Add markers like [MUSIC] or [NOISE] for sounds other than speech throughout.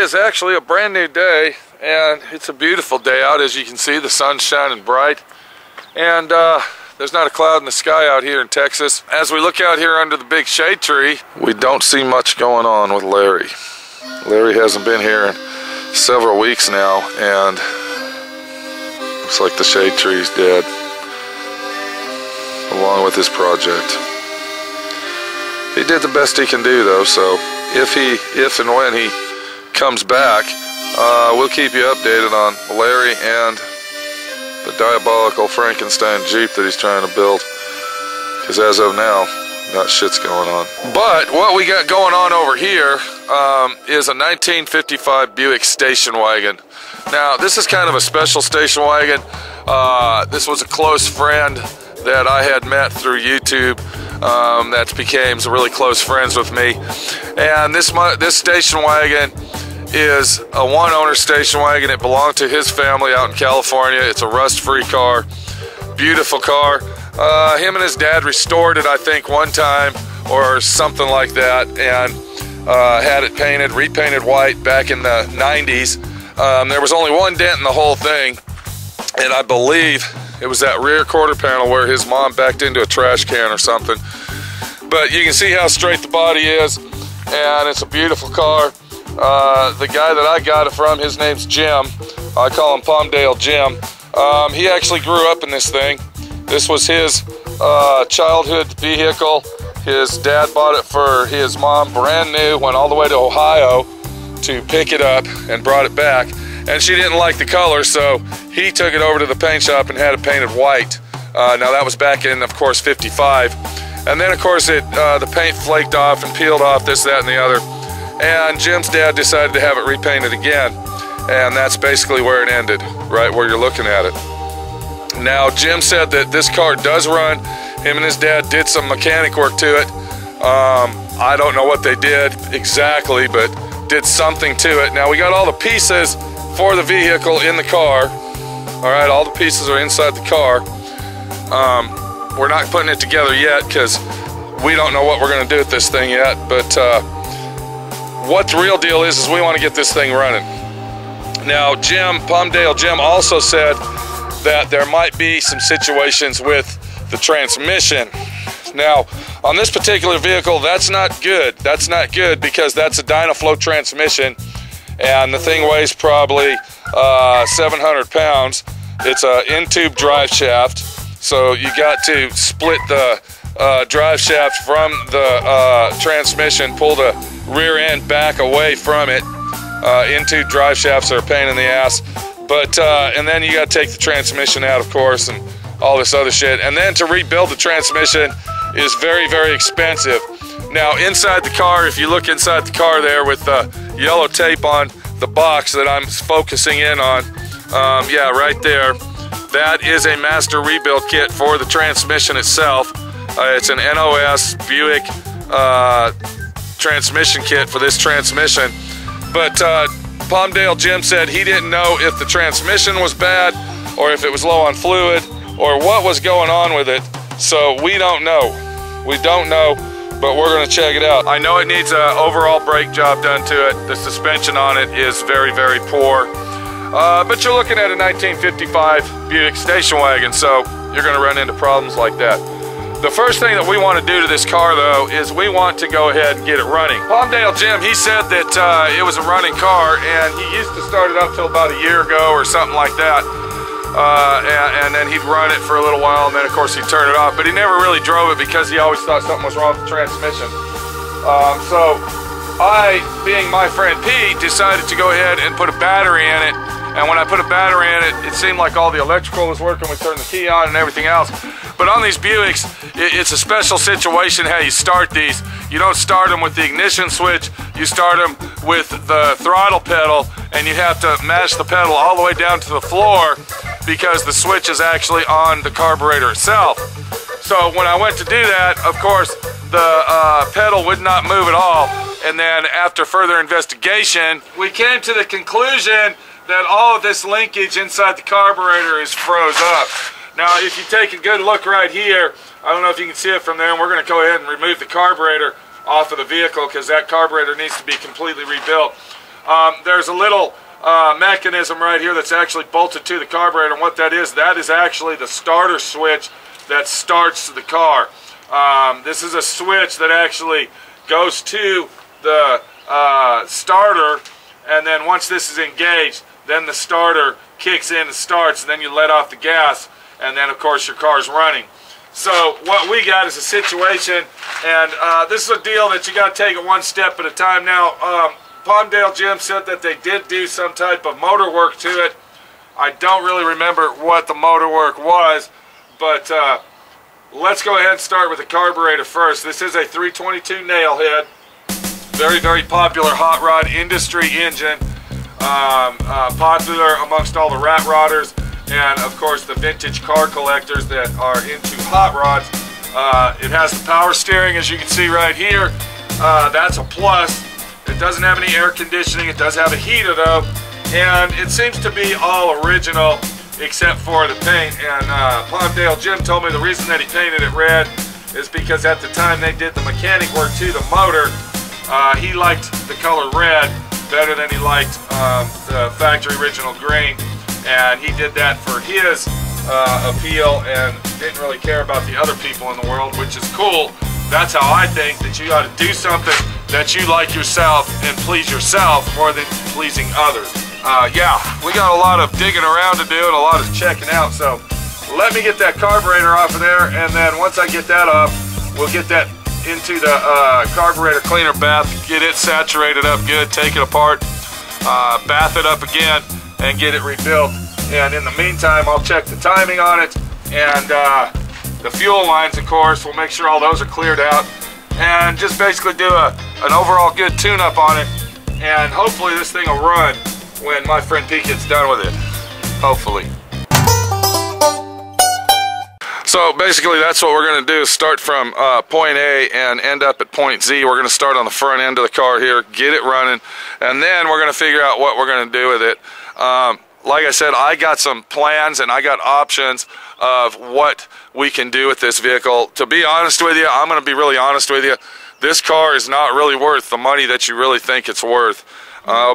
is actually a brand new day and it's a beautiful day out as you can see the sun's shining bright and uh, there's not a cloud in the sky out here in Texas. As we look out here under the big shade tree we don't see much going on with Larry. Larry hasn't been here in several weeks now and looks like the shade tree's dead along with his project. He did the best he can do though so if he if and when he comes back, uh, we'll keep you updated on Larry and the diabolical Frankenstein Jeep that he's trying to build. Because as of now, that shit's going on. But what we got going on over here um, is a 1955 Buick station wagon. Now, this is kind of a special station wagon. Uh, this was a close friend that I had met through YouTube um, that became really close friends with me. And this this station wagon is a one owner station wagon. It belonged to his family out in California. It's a rust free car, beautiful car. Uh, him and his dad restored it, I think, one time or something like that, and uh, had it painted, repainted white back in the 90s. Um, there was only one dent in the whole thing, and I believe it was that rear quarter panel where his mom backed into a trash can or something. But you can see how straight the body is, and it's a beautiful car. Uh, the guy that I got it from, his name's Jim. I call him Palmdale Jim. Um, he actually grew up in this thing. This was his uh, childhood vehicle. His dad bought it for his mom brand new, went all the way to Ohio to pick it up and brought it back. And she didn't like the color, so he took it over to the paint shop and had it painted white. Uh, now that was back in, of course, 55. And then, of course, it uh, the paint flaked off and peeled off, this, that, and the other. And Jim's dad decided to have it repainted again. And that's basically where it ended, right where you're looking at it. Now, Jim said that this car does run. Him and his dad did some mechanic work to it. Um, I don't know what they did exactly, but did something to it. Now, we got all the pieces for the vehicle in the car. All right, all the pieces are inside the car. Um, we're not putting it together yet because we don't know what we're going to do with this thing yet, but uh, what the real deal is, is we want to get this thing running. Now, Jim, Palmdale Jim also said that there might be some situations with the transmission. Now, on this particular vehicle, that's not good. That's not good because that's a Dynaflow transmission and the thing weighs probably uh, 700 pounds. It's a in-tube drive shaft, so you got to split the uh, drive shaft from the uh, transmission, pull the rear end back away from it. Uh, into drive shafts are a pain in the ass. But, uh, and then you got to take the transmission out, of course, and all this other shit. And then to rebuild the transmission is very, very expensive. Now, inside the car, if you look inside the car there with the yellow tape on the box that I'm focusing in on, um, yeah, right there, that is a master rebuild kit for the transmission itself. Uh, it's an NOS Buick uh, transmission kit for this transmission. But uh, Palmdale Jim said he didn't know if the transmission was bad or if it was low on fluid or what was going on with it. So we don't know. We don't know, but we're gonna check it out. I know it needs an overall brake job done to it. The suspension on it is very, very poor. Uh, but you're looking at a 1955 Buick station wagon, so you're gonna run into problems like that. The first thing that we want to do to this car, though, is we want to go ahead and get it running. Palmdale Jim, he said that uh, it was a running car, and he used to start it up till about a year ago or something like that. Uh, and, and, then he'd run it for a little while, and then of course he'd turn it off. But he never really drove it because he always thought something was wrong with the transmission. Um, so I, being my friend Pete, decided to go ahead and put a battery in it. And when I put a battery in it, it seemed like all the electrical was working. We turned the key on and everything else. But on these Buicks, it's a special situation how you start these. You don't start them with the ignition switch, you start them with the throttle pedal, and you have to mash the pedal all the way down to the floor because the switch is actually on the carburetor itself. So when I went to do that, of course, the uh, pedal would not move at all. And then after further investigation, we came to the conclusion that all of this linkage inside the carburetor is froze up. Now, if you take a good look right here, I don't know if you can see it from there, and we're going to go ahead and remove the carburetor off of the vehicle because that carburetor needs to be completely rebuilt. Um, there's a little uh, mechanism right here that's actually bolted to the carburetor. And what that is, that is actually the starter switch that starts the car. Um, this is a switch that actually goes to the uh, starter and then once this is engaged then the starter kicks in and starts and then you let off the gas and then of course your car's running. So what we got is a situation and uh, this is a deal that you got to take it one step at a time. Now um, Palmdale Jim said that they did do some type of motor work to it. I don't really remember what the motor work was but uh, let's go ahead and start with the carburetor first. This is a 322 nailhead very, very popular hot rod industry engine. Um, uh, popular amongst all the rat rodders and of course the vintage car collectors that are into hot rods. Uh, it has the power steering as you can see right here. Uh, that's a plus. It doesn't have any air conditioning. It does have a heater though. And it seems to be all original except for the paint. And uh, Palmdale Jim told me the reason that he painted it red is because at the time they did the mechanic work to the motor, uh, he liked the color red better than he liked um, the factory original green, and he did that for his uh, appeal and didn't really care about the other people in the world, which is cool. That's how I think that you got to do something that you like yourself and please yourself more than pleasing others. Uh, yeah, we got a lot of digging around to do and a lot of checking out, so let me get that carburetor off of there, and then once I get that off, we'll get that into the uh, carburetor cleaner bath, get it saturated up good, take it apart, uh, bath it up again, and get it rebuilt. And in the meantime, I'll check the timing on it and uh, the fuel lines, of course. We'll make sure all those are cleared out and just basically do a, an overall good tune-up on it. And hopefully this thing will run when my friend Pete gets done with it. Hopefully. So basically that's what we're going to do is start from uh, point A and end up at point Z. We're going to start on the front end of the car here, get it running, and then we're going to figure out what we're going to do with it. Um, like I said, I got some plans and I got options of what we can do with this vehicle. To be honest with you, I'm going to be really honest with you. This car is not really worth the money that you really think it's worth. Uh,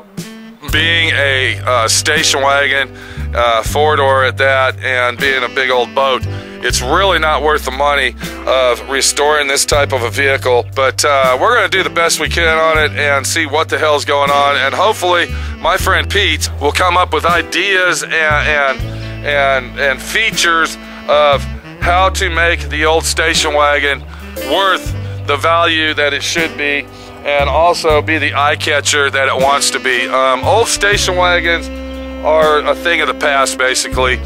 being a uh, station wagon, uh, four-door at that, and being a big old boat, it's really not worth the money of restoring this type of a vehicle. But uh, we're going to do the best we can on it and see what the hell's going on. And hopefully, my friend Pete will come up with ideas and and and, and features of how to make the old station wagon worth the value that it should be and also be the eye catcher that it wants to be. Um, old station wagons are a thing of the past, basically,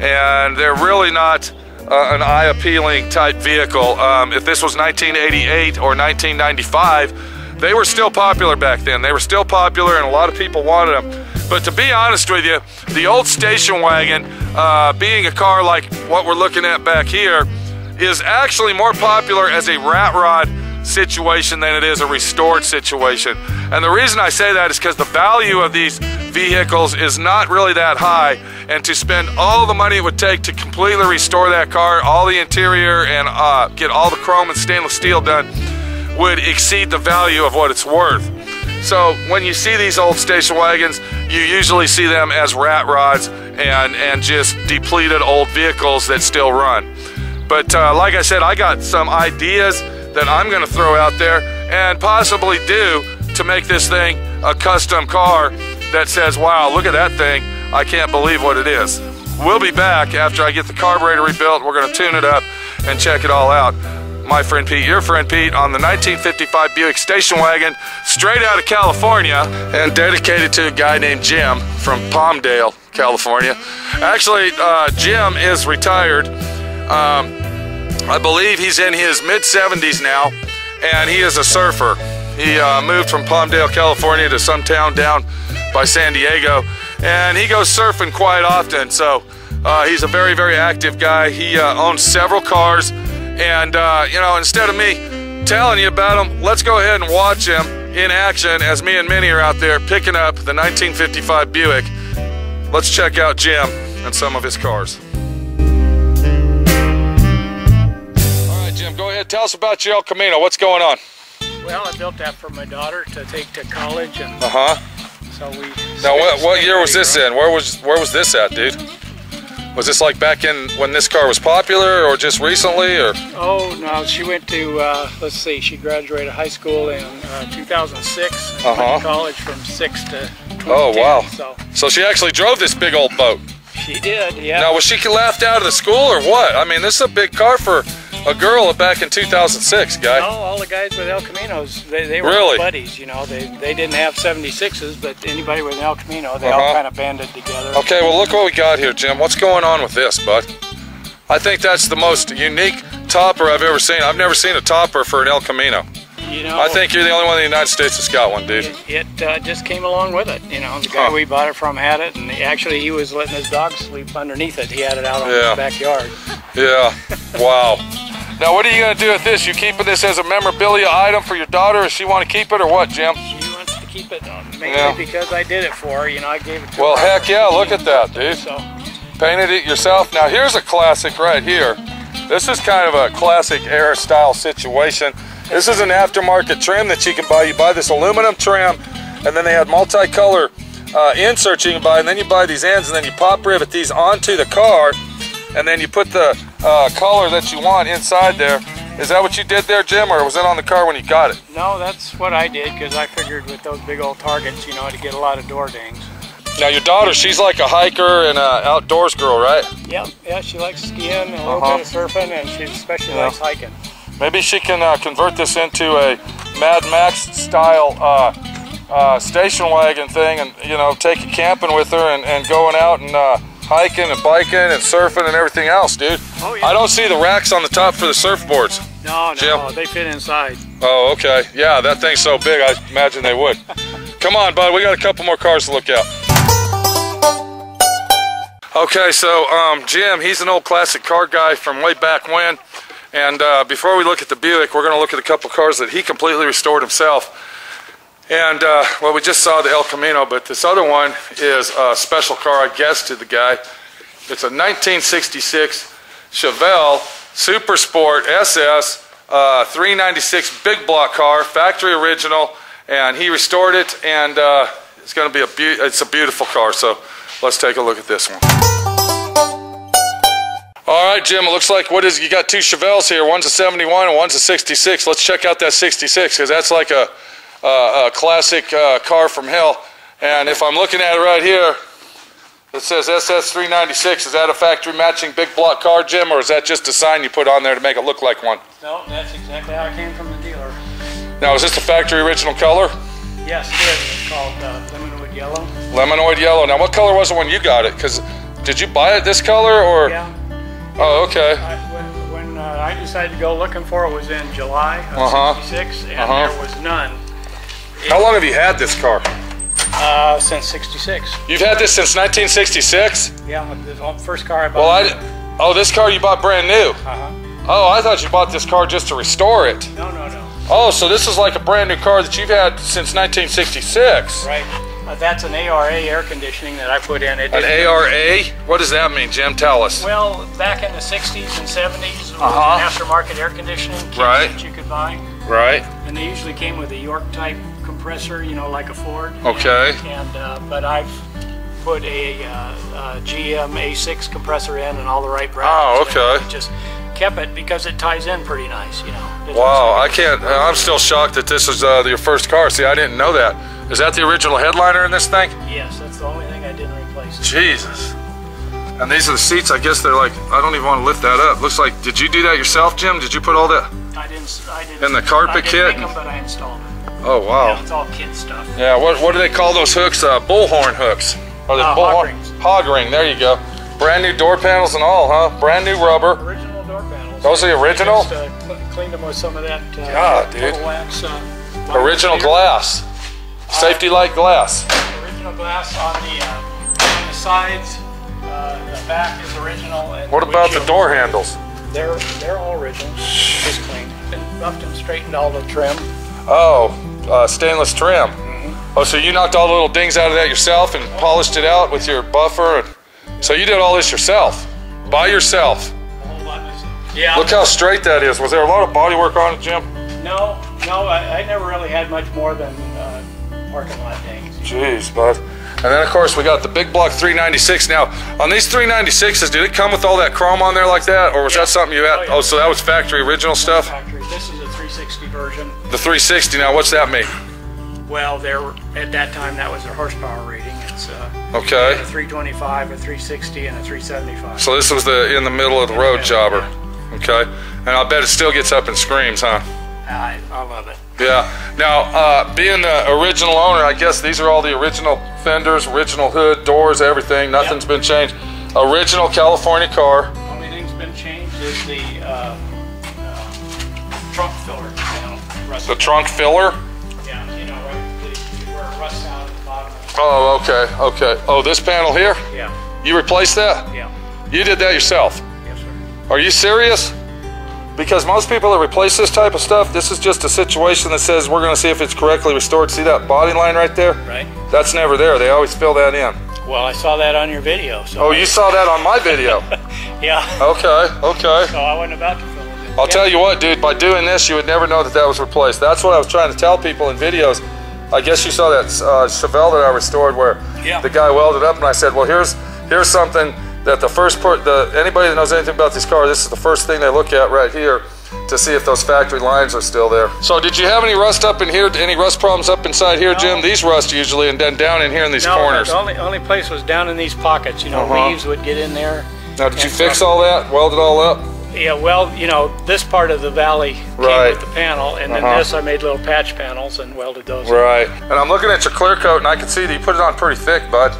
and they're really not uh, an eye appealing type vehicle. Um, if this was 1988 or 1995, they were still popular back then. They were still popular and a lot of people wanted them. But to be honest with you, the old station wagon, uh, being a car like what we're looking at back here, is actually more popular as a rat rod situation than it is a restored situation. And the reason I say that is because the value of these vehicles is not really that high and to spend all the money it would take to completely restore that car, all the interior and uh, get all the chrome and stainless steel done would exceed the value of what it's worth. So when you see these old station wagons, you usually see them as rat rods and, and just depleted old vehicles that still run. But uh, like I said, I got some ideas that I'm going to throw out there and possibly do to make this thing a custom car that says, wow, look at that thing. I can't believe what it is. We'll be back after I get the carburetor rebuilt. We're going to tune it up and check it all out. My friend Pete, your friend Pete, on the 1955 Buick station wagon, straight out of California, and dedicated to a guy named Jim from Palmdale, California. Actually, uh, Jim is retired. Um, I believe he's in his mid 70s now, and he is a surfer. He uh, moved from Palmdale, California to some town down by San Diego, and he goes surfing quite often. So uh, he's a very, very active guy. He uh, owns several cars, and uh, you know, instead of me telling you about him, let's go ahead and watch him in action as me and Minnie are out there picking up the 1955 Buick. Let's check out Jim and some of his cars. Right, Jim, go ahead. Tell us about your El Camino. What's going on? Well, I built that for my daughter to take to college, and uh huh. So we. Now, what, what year was this in? Where was where was this at, dude? Was this like back in when this car was popular, or just recently, or? Oh no, she went to uh, let's see, she graduated high school in uh, 2006. Uh-huh. College from six to Oh, wow. So So she actually drove this big old boat. she did, yeah. Now, was she laughed out of the school or what? I mean, this is a big car for a girl back in 2006, guy. No, all the guys with El Caminos, they, they were Really? buddies, you know. They, they didn't have 76s, but anybody with an El Camino, they Uh-huh. all kind of banded together. Okay, well, look what we got here, Jim. What's going on with this, bud? I think that's the most unique topper I've ever seen. I've never seen a topper for an El Camino. You know, I think you're the only one in the United States that's got one, dude. it, it uh, just came along with it. You know, the guy Huh. we bought it from had it, and actually he was letting his dog sleep underneath it. He had it out on Yeah. his backyard. Yeah. Wow. [LAUGHS] Now, what are you going to do with this? You keeping this as a memorabilia item for your daughter? Does she want to keep it or what, Jim? She wants to keep it uh, mainly Yeah. because I did it for her. You know, I gave it to Well, her. Well, heck yeah, look at that, dude. So, Painted it yourself. Now, here's a classic right here. This is kind of a classic era style situation. This is an aftermarket trim that you can buy. You buy this aluminum trim, and then they had multicolor uh, inserts you can buy, and then you buy these ends, and then you pop rivet these onto the car, and then you put the uh, color that you want inside there. Is that what you did there, Jim, or was that on the car when you got it? no, that's what I did because I figured with those big old targets, you know, to get a lot of door dings. Now, your daughter, she's like a hiker and an outdoors girl, right? Yeah, yeah, she likes skiing, a little Uh-huh. bit of surfing, and she especially Yeah. likes hiking. Maybe she can uh, convert this into a Mad Max style uh, uh, station wagon thing and, you know, take it camping with her and, and going out and uh, hiking and biking and surfing and everything else, dude. Oh, yeah. I don't see the racks on the top for the surfboards. No, no, Jim? they fit inside. Oh, okay. Yeah, that thing's so big, I imagine they would. [LAUGHS] Come on, bud. We got a couple more cars to look at. Okay, so um, Jim, he's an old classic car guy from way back when. And uh, before we look at the Buick, we're going to look at a couple cars that he completely restored himself. And, uh, well, we just saw the El Camino, but this other one is a special car, I guess, to the guy. It's a 1966 Chevelle Super Sport SS uh, 396 big block car, factory original, and he restored it, and uh, it's going to be a beau- it's a beautiful car. So let's take a look at this one. All right, Jim. It looks like what is you got two Chevelles here. One's a 71 and one's a 66. Let's check out that 66 because that's like a, a, a classic uh, car from hell. And if I'm looking at it right here, it says SS396. Is that a factory matching big block car, Jim, or is that just a sign you put on there to make it look like one? No, that's exactly how it came from the dealer. Now, is this the factory original color? Yes, it is. It's called uh, Lemonwood Yellow. Lemonoid yellow. Now, what color was it when you got it? Because did you buy it this color or? Yeah. Oh, okay. I, when when uh, I decided to go looking for it was in July of Uh-huh. '66, and Uh-huh. there was none How long have you had this car? uh, since '66. You've had this since 1966? Yeah, the first car I bought. Well, I. Oh, this car you bought brand new. Uh-huh. Oh, I thought you bought this car just to restore it. No, no, no. Oh, so this is like a brand new car that you've had since 1966. Right. Uh, that's an ARA air conditioning that I put in. It An ARA? What does that mean, Jim? Tell us. Well, back in the 60s and 70s, it was Uh-huh. an aftermarket air conditioning kit Right. that you could buy. Right. And they usually came with a York type compressor, you know, like a Ford. Okay. And uh, but I've put a, uh, uh GM A6 compressor in and all the right Oh, brackets. and okay. Just kept it because it ties in pretty nice, you know. It Wow, I can't. I'm still shocked that this is uh, your first car. See, I didn't know that. Is that the original headliner in this thing? Yes, that's the only thing I didn't replace. Jesus. And these are the seats. I guess they're like. I don't even want to lift that up. Looks like. Did you do that yourself, Jim? Did you put all that? I didn't. I didn't. And the carpet I didn't kit? Make them, but I installed it. Oh wow. it's all kid stuff. Yeah. What What do they call those hooks? Uh, bullhorn hooks. Are they Uh, hog rings. Hog ring. There you go. Brand new door panels and all, huh? Brand new rubber. Original door panels. Those are the original? Just, uh, cleaned them with some of that. Uh, God, dude. Wax, uh, Original glass. Safety light glass. Original glass on the uh, on the sides. Uh, the back is original. What about the door handles? They're they're all original. Just cleaned. And buffed and straightened all the trim. Oh, uh, stainless trim. Mm-hmm. Oh, so you knocked all the little dings out of that yourself and polished it out with your buffer. And, so you did all this yourself, by yourself. A whole myself. Yeah. Look how straight that is. Was there a lot of body work on it, Jim? No, no, I, I never really had much more than uh, parking lot dings. Jeez, bud. And then of course we got the big block 396. Now on these 396s, did it come with all that chrome on there like that, or was Yeah. that something you had? Oh, yeah. Oh, so that was factory original stuff. Factory. This is a 360 version. The 360. Now what's that mean? Well, there at that time that was their horsepower rating. It's uh, Okay. a 325, a 360, and a 375. So this was the in the middle of the road jobber. Okay. And I bet it still gets up and screams, huh? I, I love it. Yeah. Now, uh, being the original owner, I guess these are all the original fenders, original hood, doors, everything. Nothing's been changed. Original California car. Only thing's been changed is the uh, uh, trunk filler. You know, rust, The trunk filler. yeah, you know, right, the, where it rusts out at the bottom. Oh, okay, okay. Oh, this panel here. Yeah, You replaced that? yeah, You did that yourself? yes, sir. Are you serious? Because most people that replace this type of stuff, this is just a situation that says we're going to see if it's correctly restored. See that body line right there? Right. That's never there. They always fill that in. Well, I saw that on your video. So Oh, you saw that on my video. [LAUGHS] yeah. Okay, okay. So I wasn't about to fill it. in. I'll tell you what, dude, by doing this, you would never know that that was replaced. That's what I was trying to tell people in videos. I guess you saw that uh, Chevelle that I restored where Yeah. the guy welded up and I said, well, here's here's something that the first part, the anybody that knows anything about these cars, this is the first thing they look at right here to see if those factory lines are still there. So did you have any rust up in here, any rust problems up inside here, Jim? These rust usually and then down in here in these No, corners. the only only place was down in these pockets. You know, Uh-huh. leaves would get in there. Now, did you fix all that, weld it all up? Yeah, well, you know, this part of the valley came Right. with the panel, and then Uh-huh. this I made little patch panels and welded those. Right. And I'm looking at your clear coat and I can see that you put it on pretty thick, bud.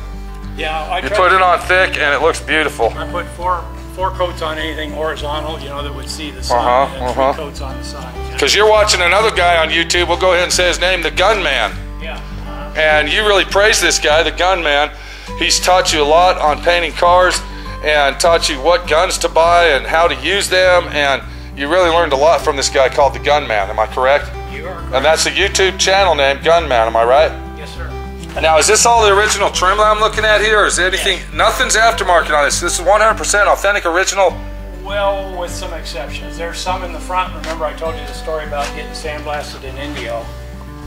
Yeah, I You put it on thick and it looks beautiful. I put four four coats on anything horizontal, you know, that would see the sun, and then uh-huh. three coats on the side. Because you're watching another guy on YouTube, we'll go ahead and say his name, the Gunman. Yeah. uh, And you really praise this guy, the Gunman. He's taught you a lot on painting cars and taught you what guns to buy and how to use them. And you really learned a lot from this guy called the Gunman. Am I correct? You are. And that's a YouTube channel name, Gunman. Am I right? Yes, sir. Now, is this all the original trim that I'm looking at here? Or is there anything? Nothing's aftermarket on this. This is 100% authentic original. Well, with some exceptions. There's some in the front. Remember, I told you the story about getting sandblasted in Indio.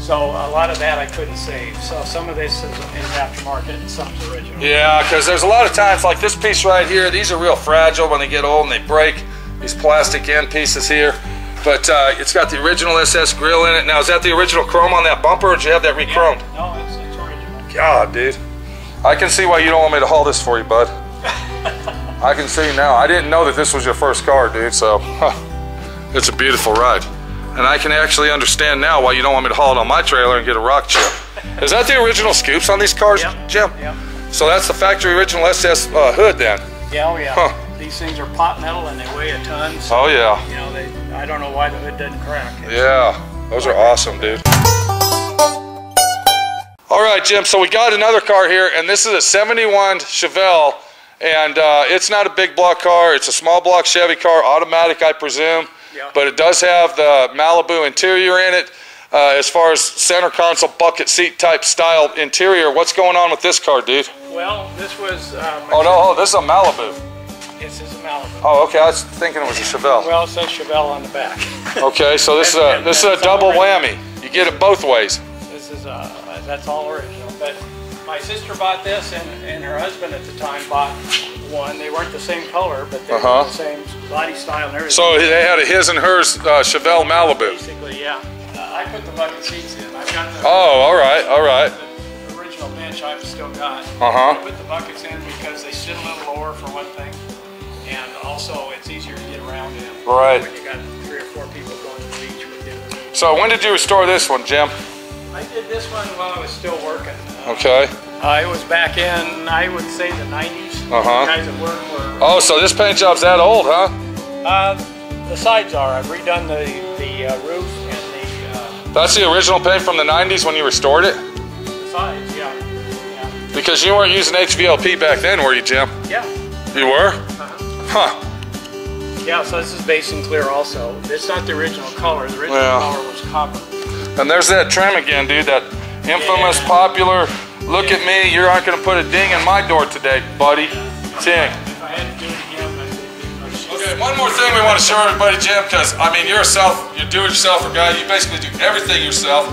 So a lot of that I couldn't save. So some of this is, is aftermarket and some's original. Yeah, because there's a lot of times, like this piece right here, these are real fragile when they get old and they break. These plastic end pieces here. But uh, it's got the original SS grill in it. Now, is that the original chrome on that bumper, or did you have that Yeah. re-chromed? No, it's, it's original. God, dude. I can see why you don't want me to haul this for you, bud. [LAUGHS] I can see now. I didn't know that this was your first car, dude, so huh, [LAUGHS] it's a beautiful ride. And I can actually understand now why you don't want me to haul it on my trailer and get a rock chip. Is that the original scoops on these cars, Yep. Jim? Yep. So that's the factory original SS uh, hood then? Yeah, oh yeah. Huh. These things are pot metal and they weigh a ton. So, Oh yeah. you know, they, I don't know why the hood doesn't crack. It's- Yeah, those are awesome, dude. All right, Jim, so we got another car here, and this is a 71 Chevelle, and uh, it's not a big block car. It's a small block Chevy car, automatic, I presume, Yeah. but it does have the Malibu interior in it. Uh, as far as center console bucket seat type style interior, what's going on with this car, dude? Well, this was. Uh, Oh no, oh, this is a Malibu. This is a Malibu. Oh, okay, I was thinking it was a Chevelle. Well, it says Chevelle on the back. [LAUGHS] Okay, so this is a this is a double whammy. You get it both ways. This is uh, that's all original. But my sister bought this, and, and her husband at the time bought one. They weren't the same color, but they Uh-huh. were the same body style and everything. So they had a his and hers uh, Chevelle Malibu. basically, yeah. Uh, I put the bucket seats in. I've got the, Oh, all right, all right. the original bench. I've still got. Uh-huh. I put the buckets in because they sit a little lower for one thing, and also it's easier to get around in. Right. When you got three or four people going to the beach with you. So when did you restore this one, Jim? I did this one while I was still working. Uh, Okay. Uh, it was back in, I would say, the 90s. Uh-huh. The guys at work were. Oh, so this paint job's that old, huh? Uh, the sides are. I've redone the, the uh, roof and the, uh, That's the original paint from the 90s when you restored it? the sides, yeah. Yeah. Because you weren't using HVLP back then, were you, Jim? Yeah. You were? Uh-huh. Huh. Yeah, so this is base and clear also. It's not the original color. The original Yeah. color was copper. And there's that trim again, dude. That infamous, popular. Look at me. You aren't gonna put a ding in my door today, buddy. To do it do it. Okay, one more thing we want to show everybody, Jim, because I mean, you're a self, you're do-it-yourselfer guy. You basically do everything yourself.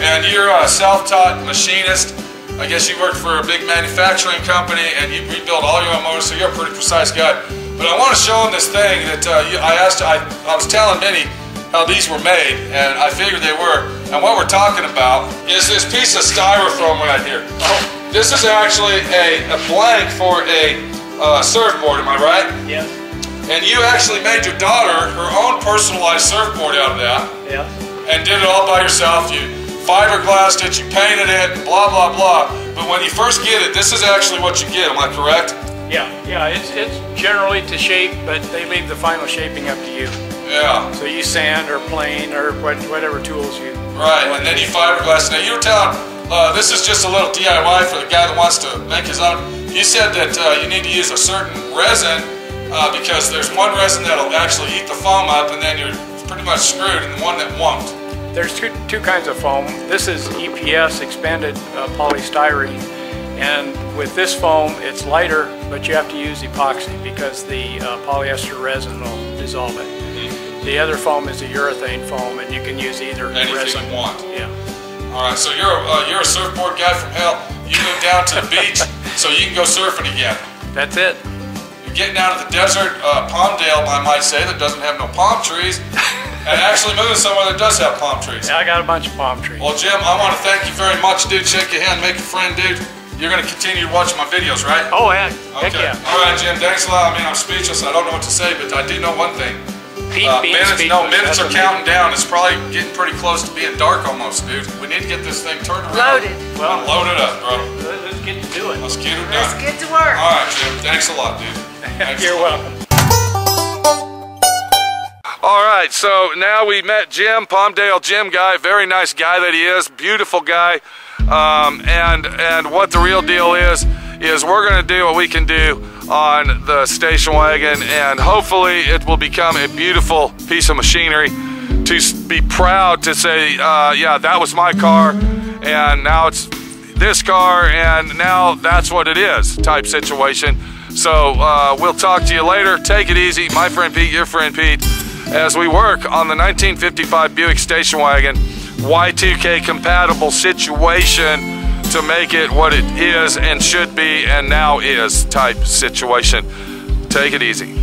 and you're a self-taught machinist. I guess you work for a big manufacturing company and you rebuild all your own motors, so you're a pretty precise guy. But I want to show him this thing that uh, you, I asked. I, I was telling Minnie how these were made, and I figured they were. And what we're talking about is this piece of styrofoam right here. Oh, this is actually a, a blank for a uh, surfboard. Am I right? Yes. And you actually made your daughter her own personalized surfboard out of that Yes. and did it all by yourself. You fiberglassed it, you painted it, blah, blah, blah. But when you first get it, this is actually what you get, am I correct? Yeah, yeah, it's, it's generally to shape, but they leave the final shaping up to you. Yeah, So you sand or plane or whatever tools you. right. And then you fiberglass. Now you were telling, uh, this is just a little DIY for the guy that wants to make his own. You said that uh, you need to use a certain resin uh, because there's one resin that'll actually eat the foam up and then you're pretty much screwed and the one that won't. There's two, two kinds of foam. This is EPS, expanded uh, polystyrene. And with this foam, it's lighter, but you have to use epoxy because the uh, polyester resin will dissolve it. The other foam is a urethane foam, and you can use either Anything resin. you want. Yeah. All right, so you're a, uh, you're a surfboard guy from hell. You moved down to the beach so you can go surfing again. That's it. You're getting out of the desert, uh, Palmdale, I might say, that doesn't have no palm trees, and actually moving somewhere that does have palm trees. Yeah, I got a bunch of palm trees. Well, Jim, I want to thank you very much, dude. Shake your hand, make a friend, dude. You're going to continue to watch my videos, right? Oh, heck, heck Okay. yeah. All right, Jim. Thanks a lot. I mean, I'm speechless. I don't know what to say, but I do know one thing. Pete Uh, being minutes, no, minutes are counting down. It's probably getting pretty close to being dark almost, dude. We need to get this thing turned around. Loaded. Well- load it up, bro. Let- Let's get to do it. Let's get it done. Let's get to work. All right, Jim. Thanks a lot, dude. [LAUGHS] Thanks You're lot. welcome. All right, so now we met Jim, Palmdale Jim guy, very nice guy that he is, beautiful guy. Um, and and what the real deal is is we're going to do what we can do on the station wagon, and hopefully it will become a beautiful piece of machinery to be proud to say, uh, yeah, that was my car, and now it's this car, and now that's what it is type situation. So uh, we'll talk to you later. Take it easy, my friend Pete, your friend Pete, as we work on the 1955 Buick station wagon Y2K compatible situation to make it what it is and should be and now is type situation. Take it easy.